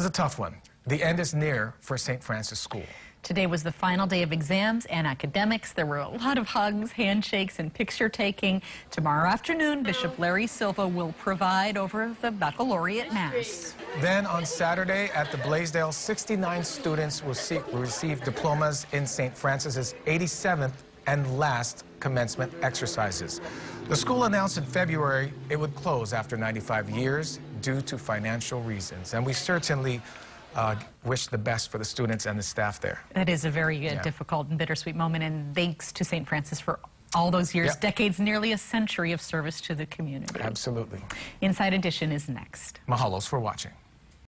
is a tough one. The end is near for St. Francis School. Today was the final day of exams and academics. There were a lot of hugs, handshakes, and picture taking. Tomorrow afternoon, Bishop Larry Silva will provide over the baccalaureate mass. Then on Saturday at the Blaisdell, 69 students will, see, will receive diplomas in St. Francis's 87th and last commencement exercises. The school announced in February it would close after 95 years due to financial reasons. And we certainly uh, wish the best for the students and the staff there. That is a very uh, Yeah. difficult and bittersweet moment, and thanks to St. Francis for all those years, Yep. decades, nearly a century of service to the community. Absolutely. Inside Edition is next. Mahalos for watching.